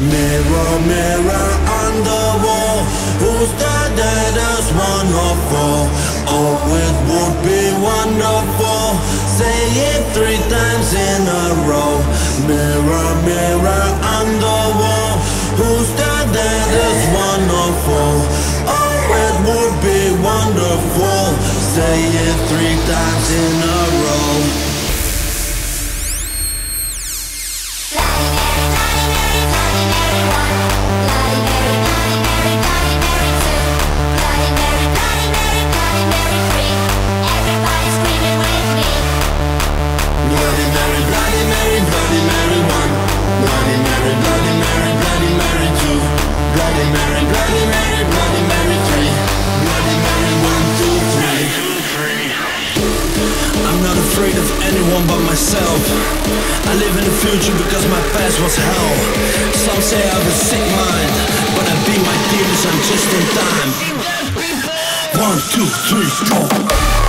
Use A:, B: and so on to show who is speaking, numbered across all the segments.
A: Mirror, mirror on the wall. Who's the deadest one of all? Oh, it would be wonderful. Say it three times in a row. Mirror, mirror on the wall. Who's the deadest one of all? Oh, it would be wonderful. Say it three times in a row myself. I live in the future because my past was hell. Some say I have a sick mind, but I beat my demons, I'm just in time. One, two, three, four.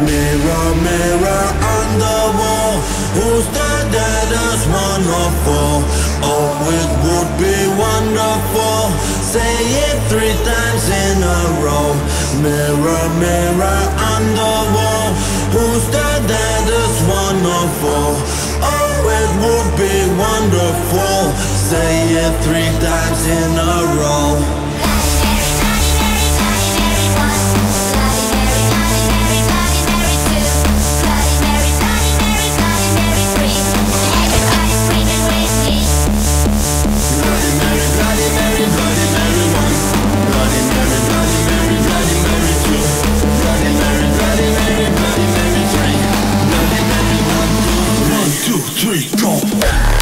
A: Mirror, mirror on the wall. Who's the deadest one of all? Oh, it would be wonderful. Say it three times in a row. Mirror, mirror on the wall. Who's the deadest one of all? Oh, it would be wonderful. Say it three times in a row 最高